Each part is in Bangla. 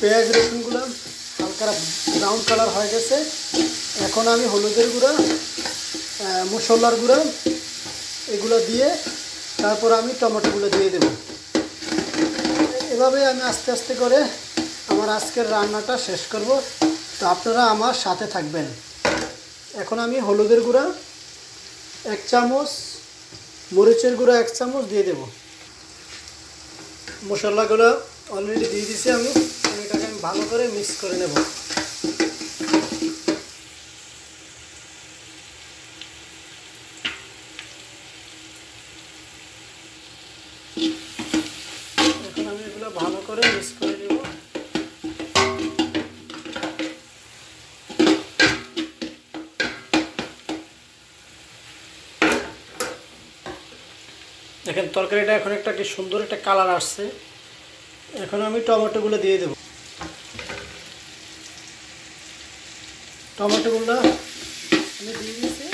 পেঁয়াজ রসুনগুলো হালকা ব্রাউন কালার হয়ে গেছে। এখন আমি হলুদের গুঁড়া মশলার গুঁড়া এগুলো দিয়ে তারপর আমি টমেটোগুলো দিয়ে দেব। এভাবে আমি আস্তে আস্তে করে আমার আজকের রান্নাটা শেষ করব। তো আপনারা আমার সাথে থাকবেন। এখন আমি হলুদের গুঁড়া, এক চামচ, মরিচের গুঁড়া এক চামচ দিয়ে দেব। মশলাগুলো অলরেডি দিয়ে দিয়েছি আমি। ভালো করে মিক্স করে নেব। এখন আমি এগুলো ভালো করে মিক্স করে দেখেন, তরকারিটা এখন একটা কি সুন্দর একটা কালার আসছে। এখন আমি টমেটোগুলো দিয়ে দেব। টমেটোগুলো আমি দিয়ে দিয়েছি।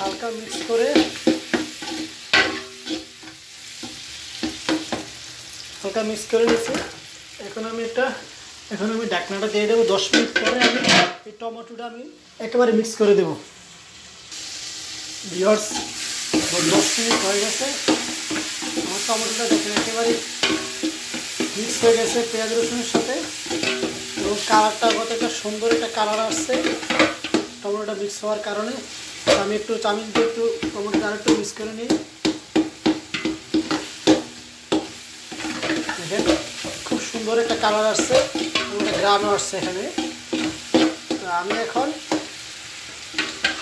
হালকা মিক্স করে। হালকা মিক্স করে নিয়েছি। এখন আমি এটা এখন আমি ডাকনাটা দিয়ে দেবো। দশ মিনিট পরে আমি এই টমেটোটা আমি একেবারে মিক্স করে দেবো। ভিওর্স দশ মিনিট হয়ে গেছে। আমার টমেটোটা দেখেন একেবারে মিক্স হয়ে গেছে পেঁয়াজ রসুনের সাথে। এবং কালারটা কত একটা সুন্দর একটা কালার আসছে। টমেটোটা মিক্স হওয়ার কারণে। আমি একটু চামিচ দিয়ে একটু টমেটোটা আরেকটু মিক্স করে নিই। দেখেন, খুব সুন্দর একটা কালার আসছে। একটা গ্রামও আসছে এখানে। তো আমি এখন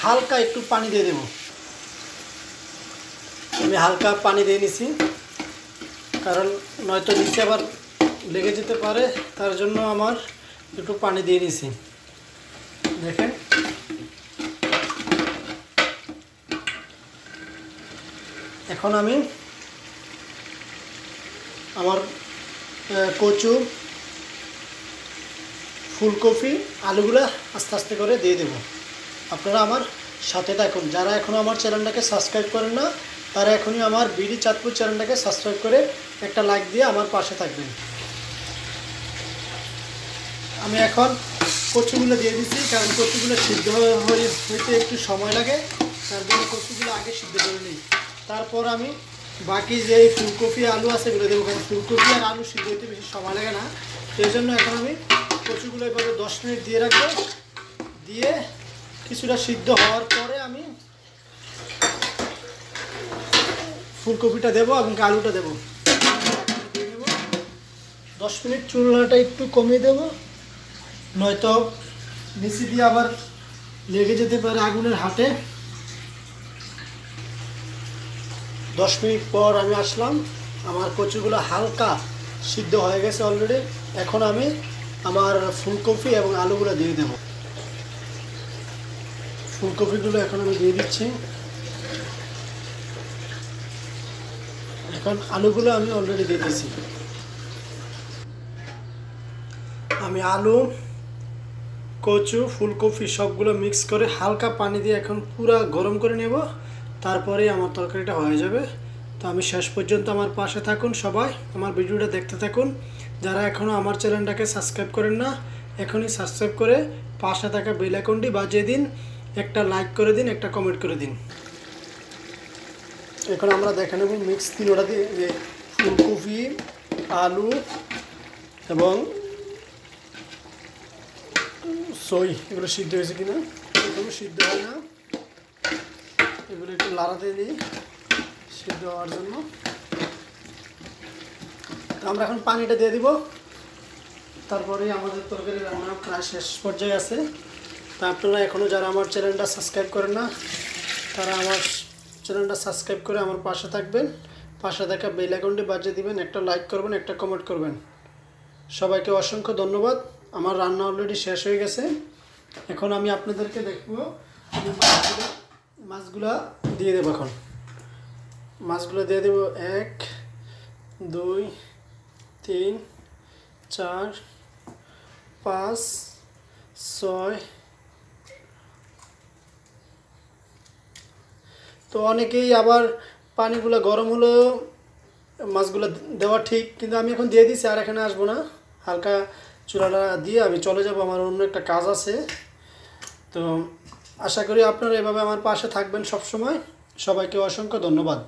হালকা একটু পানি দিয়ে দেবো। আমি হালকা পানি দিয়ে নিছি। কারণ নয়তো নিচে আবার লেগে যেতে পারে। তার জন্য আমার একটু পানি দিয়ে নিছি। দেখেন। এখন আমি আমার কচু, ফুলকপি, আলুগুলো আস্তে আস্তে করে দিয়ে দেব। আপনারা আমার সাথে থাকুন। যারা এখনও আমার চ্যানেলটাকে সাবস্ক্রাইব করেন না, তারা এখনই আমার বিডি চাঁদপুর চ্যানেলটাকে সাবস্ক্রাইব করে একটা লাইক দিয়ে আমার পাশে থাকবেন। আমি এখন কচুগুলো দিয়ে দিচ্ছি কারণ কচুগুলো সিদ্ধ হয়ে- হইতে একটু সময় লাগে। তার জন্য কচুগুলো আগে সিদ্ধ করে নিই। তারপর আমি বাকি যে ফুলকপি, আলু আছে এগুলো দেবো, কারণ ফুলকপি আর আলু সিদ্ধ হইতে বেশি সময় লাগে না। সেই জন্য এখন আমি কচুগুলো এভাবে দশ মিনিট দিয়ে রাখব। দিয়ে কিছুটা সিদ্ধ হওয়ার পরে আমি ফুলকপিটা দেবো এবং আলুটা দেবো। দশ মিনিট চুলাটা একটু কমিয়ে দেবো। নয়তো নিচে দিয়ে আবার লেগে যেতে পারে আগুনের হাতে। দশ মিনিট পর আমি আসলাম। আমার কচুগুলো হালকা সিদ্ধ হয়ে গেছে অলরেডি এখন আমি আমার ফুলকপি এবং আলুগুলো দিয়ে দেব। ফুলকপিগুলো এখন আমি দিয়ে দিচ্ছি। এখন আলুগুলো আমি অলরেডি দিয়ে দিয়েছি। আমি আলু কচু, ফুলকপি সবগুলো মিক্স করে হালকা পানি দিয়ে এখন পুরো গরম করে নেব। তারপরে আমার তরকারিটা হয়ে যাবে। তো আমি শেষ পর্যন্ত আমার পাশে থাকুন সবাই, আমার ভিডিওটা দেখতে থাকুন। যারা এখনও আমার চ্যানেলটাকে সাবস্ক্রাইব করেন না, এখনই সাবস্ক্রাইব করে পাশে থাকা বেল আইকনটি বাজিয়ে দিন। একটা লাইক করে দিন, একটা কমেন্ট করে দিন। এখন আমরা দেখে নেব মিক্স তিনোটা দিয়ে ফুলকপি, আলু এবং সই এগুলো সিদ্ধ হয়েছে কিনা? এগুলো সিদ্ধ হয় না। এগুলো একটু লাড়াতে দিই সিদ্ধ হওয়ার জন্য। আমরা এখন পানিটা দিয়ে দিব। তারপরে আমাদের তরকারি রান্না প্রায় শেষ পর্যায়ে আছে। তা আপনারা এখনও যারা আমার চ্যানেলটা সাবস্ক্রাইব করেন না, তারা আমার চ্যানেলটা সাবস্ক্রাইব করে আমার পাশে থাকবেন। পাশে থাকা বেল আইকনটি বাজিয়ে দিবেন, একটা লাইক করবেন, একটা কমেন্ট করবেন। সবাইকে অসংখ্য ধন্যবাদ। আমার রান্না অলরেডি শেষ হয়ে গেছে। এখন আমি আপনাদেরকে দেখব মাছগুলো দিয়ে দেবো এখন। মাছগুলো দিয়ে দেবো এক, দুই, তিন, চার, পাঁচ, ছয়। তো অনেকেই আবার পানিগুলো গরম হলেও মাছগুলো দেওয়া ঠিক, কিন্তু আমি এখন দিয়ে দিচ্ছি আর এখানে আসব না। হালকা চুলাটা দিয়ে আমি চলে যাব, আমার অন্য একটা কাজ আছে। তো আশা করি আপনারা এভাবে আমার পাশে থাকবেন সব সময় সবাইকে অসংখ্য ধন্যবাদ।